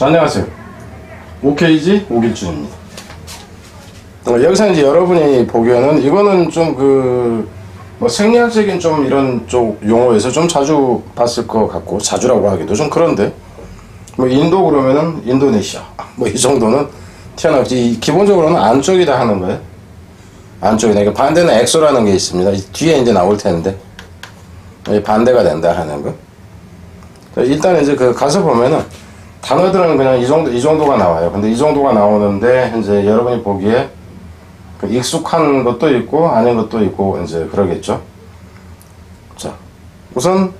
자, 안녕하세요. 오케이지 오길준입니다. 어, 여기서 이제 여러분이 보기에는 이거는 좀 그, 뭐 생리학적인 좀 이런 쪽 용어에서 좀 자주 봤을 것 같고, 자주라고 하기도 좀 그런데, 뭐 인도 그러면은 인도네시아, 뭐 이 정도는 튀어나오지. 기본적으로는 안쪽이다 하는 거예요. 안쪽이다. 그러니까 반대는 엑소라는 게 있습니다. 뒤에 이제 나올 텐데, 반대가 된다 하는 거. 일단 이제 그 가서 보면은, 단어들은 그냥 이 정도, 이 정도가 나와요. 근데 이 정도가 나오는데, 이제 여러분이 보기에 그 익숙한 것도 있고, 아닌 것도 있고, 이제 그러겠죠. 자, 우선,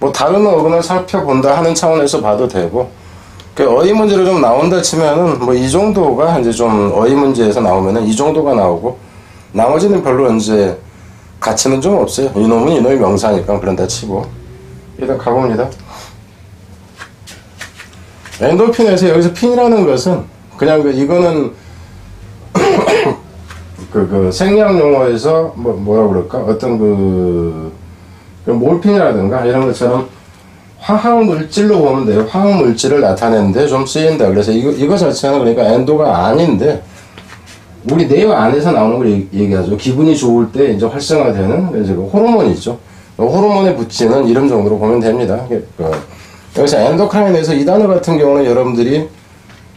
뭐 다른 어근을 살펴본다 하는 차원에서 봐도 되고, 그 어휘 문제로 좀 나온다 치면은, 뭐 이 정도가 이제 좀 어휘 문제에서 나오면은 이 정도가 나오고, 나머지는 별로 이제 가치는 좀 없어요. 이놈은 이놈의 명사니까 그런다 치고. 일단 가봅니다. 엔도핀에서 여기서 핀이라는 것은 그냥 그 이거는 그, 그 생리학 용어에서 뭐 뭐라 그럴까 어떤 그, 그 몰핀이라든가 이런 것처럼 화학 물질로 보면 돼요. 화학 물질을 나타내는데 좀 쓰인다. 그래서 이거 이거 자체는 그러니까 엔도가 아닌데 우리 뇌 안에서 나오는 걸 얘기하죠. 기분이 좋을 때 이제 활성화되는 이제 그 호르몬이죠. 호르몬에 붙이는 이름 정도로 보면 됩니다. 그, 여기서 엔도크라인에서 이 단어 같은 경우는 여러분들이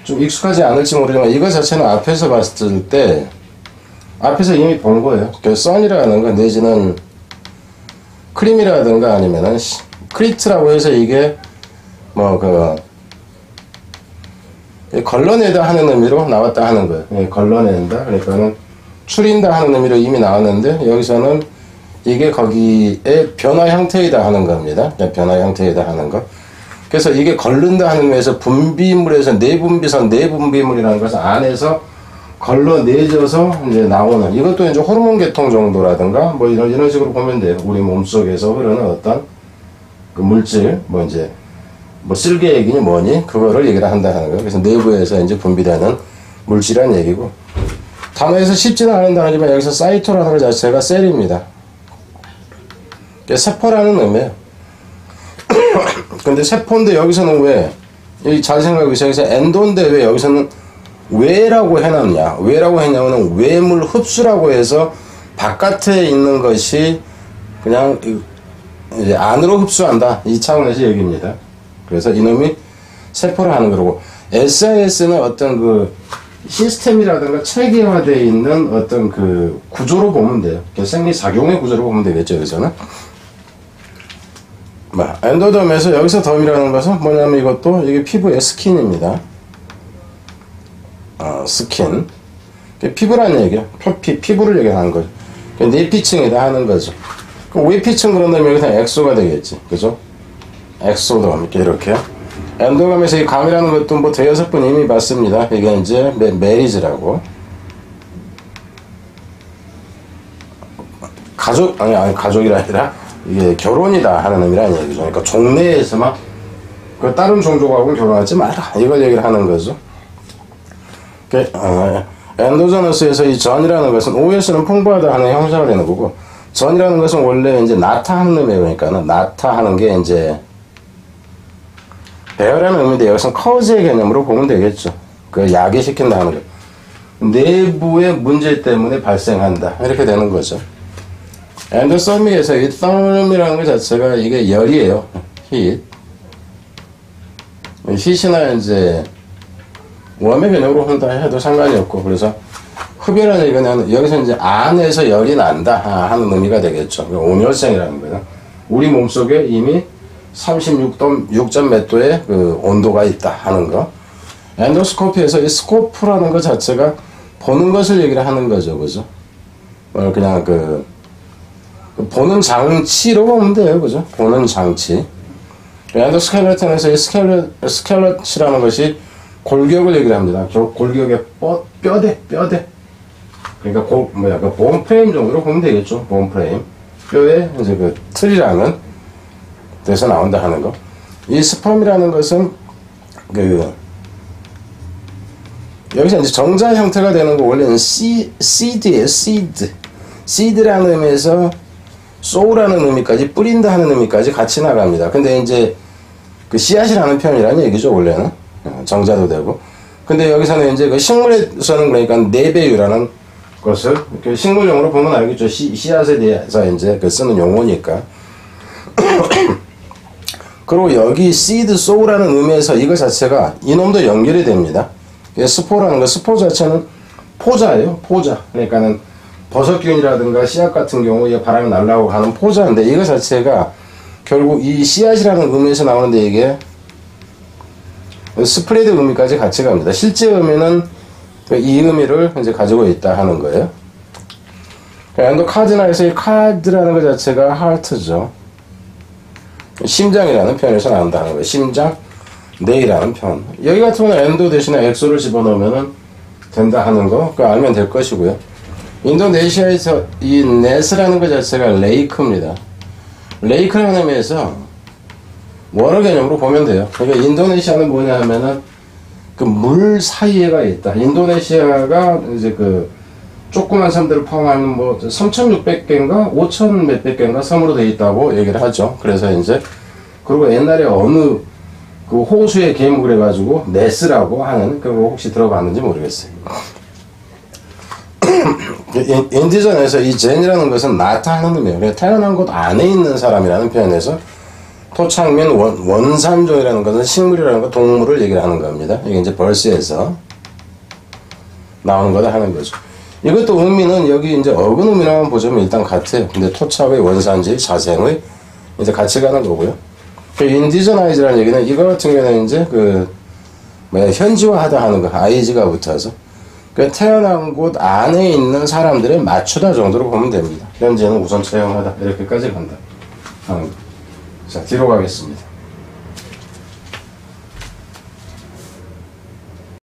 좀 익숙하지 않을지 모르지만 이거 자체는 앞에서 봤을 때 앞에서 이미 본 거예요. 그 선이라는 거 내지는 크림이라든가 아니면은 크리트라고 해서 이게 뭐그 걸러내다 하는 의미로 나왔다 하는 거예요. 예, 걸러낸다. 그러니까는 추린다 하는 의미로 이미 나왔는데 여기서는 이게 거기에 변화 형태이다 하는 겁니다. 예, 변화 형태이다 하는 거. 그래서 이게 걸른다 하는 의미에서 분비물에서 내분비선 내분비물이라는 것은 안에서 걸러내져서 이제 나오는 이것도 이제 호르몬 계통 정도라든가 뭐 이런 이런 식으로 보면 돼요. 우리 몸 속에서 흐르는 어떤 그 물질 뭐 이제 뭐 쓸개액이니 뭐니 그거를 얘기를 한다 하는 거예요. 그래서 내부에서 이제 분비되는 물질이란 얘기고 단어에서 쉽지는 않은 단어지만 여기서 사이토라는 것 자체가 셀입니다. 세포라는 의미예요. 근데 세포인데 여기서는 왜? 잘 생각해 보세요. 여기서 엔도인데 왜 여기서는 왜라고 해놨냐? 왜라고 했냐면 외물 흡수라고 해서 바깥에 있는 것이 그냥 이제 안으로 흡수한다. 이 차원에서 얘기입니다. 그래서 이놈이 세포를 하는 거고 SIS는 어떤 그 시스템이라든가 체계화되어 있는 어떤 그 구조로 보면 돼요. 생리작용의 구조로 보면 되겠죠, 여기서는. 뭐, 엔도덤에서 여기서 덤이라는 것은 뭐냐면 이것도 이게 피부의 스킨입니다. 어, 스킨. 피부라는 얘기야. 표피, 피부를 얘기하는 거죠. 내피층이다 하는 거죠. 그럼 외피층 그런다면 여기서 exo가 되겠지. 그죠? exoderm. 이렇게, 이렇게. endogamy에서 이 gam이라는 것도 뭐 대여섯 번 이미 봤습니다. 이게 이제 메, marriage라고. 가족, 아니, 아니, 가족이라 아니라 이게 결혼이다 하는 의미라는 얘기죠. 그러니까 종내에서만 그 다른 종족하고 결혼하지 마라. 이걸 얘기를 하는 거죠. 그, 어, 엔도저너스에서 이 전이라는 것은 OS는 풍부하다 하는 형사가 되는 거고, 전이라는 것은 원래 이제 나타하는 의미예요. 그러니까는 나타하는 게 이제 배열하는 의미인데 여기서는 커즈의 개념으로 보면 되겠죠. 그 야기시킨다 하는 거. 내부의 문제 때문에 발생한다. 이렇게 되는 거죠. 엔도서미에서 이 썸이라는 것 자체가 이게 열이에요. 힛. 힛이나 이제 웜의 개념으로 한다 해도 상관이 없고 그래서 흡연이라는 얘기는 여기서 이제 안에서 열이 난다 하는 의미가 되겠죠. 온열성이라는 거는 우리 몸속에 이미 36점 6점 몇 도의 그 온도가 있다 하는 거. 엔도스코피에서 이 스코프라는 것 자체가 보는 것을 얘기를 하는 거죠, 그죠? 어, 그냥 그 보는 장치로 보면 돼요, 그죠? 보는 장치. endoskeleton에서 이 skele, skelet라는 것이 골격을 얘기를 합니다. 골격의 뼈, 뼈대, 뼈대. 그러니까 고, 뭐야, 그 bone frame 정도로 보면 되겠죠. bone frame. 뼈에 이제 그 틀이라는 데서 나온다 하는 거. 이 sperm이라는 것은 그 여기서 이제 정자 형태가 되는 거 원래는 씨, seed예요, seed. 씨드라는 의미에서 쏘라는 의미까지 뿌린다 하는 의미까지 같이 나갑니다. 근데 이제 그 씨앗이라는 표현이라는 얘기죠, 원래는. 어, 정자도 되고. 근데 여기서는 이제 그 식물에서는 그러니까 네배유라는 것을 이렇게 식물용으로 보면 알겠죠. 씨, 씨앗에 대해서 이제 그 쓰는 용어니까. 그리고 여기 seed sow라는 의미에서 이거 자체가 이놈도 연결이 됩니다. 스포라는 거, 스포 자체는 포자예요. 포자. 그러니까는 버섯균이라든가 씨앗 같은 경우에 바람이 날라오고 가는 포자인데 이거 자체가 결국 이 씨앗이라는 의미에서 나오는데 이게 스프레드 의미까지 같이 갑니다. 실제 의미는 이 의미를 이제 가지고 있다 하는 거예요. 엔도 카드나에서 이 카드라는 것 자체가 하트죠. 심장이라는 표현에서 나온다는 거예요. 심장, 뇌이라는 표현. 여기 같은 경우는 엔도 대신에 엑소를 집어넣으면 된다 하는 거, 그거 알면 될 것이고요. 인도네시아에서 이 네스라는 것 자체가 레이크입니다. 레이크라는 의미에서 원어 개념으로 보면 돼요. 그러니까 인도네시아는 뭐냐 하면은 그 물 사이에가 있다. 인도네시아가 이제 그 조그만 섬들을 포함하는 뭐 3,600개인가 5,000 몇백 개인가 섬으로 되어 있다고 얘기를 하죠. 그래서 이제 그리고 옛날에 어느 그 호수의 괴물을 해가지고 네스라고 하는 그거 혹시 들어봤는지 모르겠어요. in- indigen에서 이 gen이라는 것은 낳다 하는 의미예요. 그러니까 태어난 곳 안에 있는 사람이라는 표현에서 토착 및 원, 원산종이라는 것은 식물이라는 거 동물을 얘기를 하는 겁니다. 이게 이제 birth에서 나오는 거다 하는 거죠. 이것도 의미는 여기 이제 어근 의미만 보자면 일단 같아요. 근데 토착의 원산지, 자생의 이제 같이 가는 거고요. 그 인디저나이즈라는 얘기는 이거 같은 경우는 이제 그 뭐야 현지화하다 하는 거 아이즈가 붙어서 그 태어난 곳 안에 있는 사람들에 맞추다 정도로 보면 됩니다. 현재는 우선 채용하다 이렇게까지 간다. 자 뒤로 가겠습니다.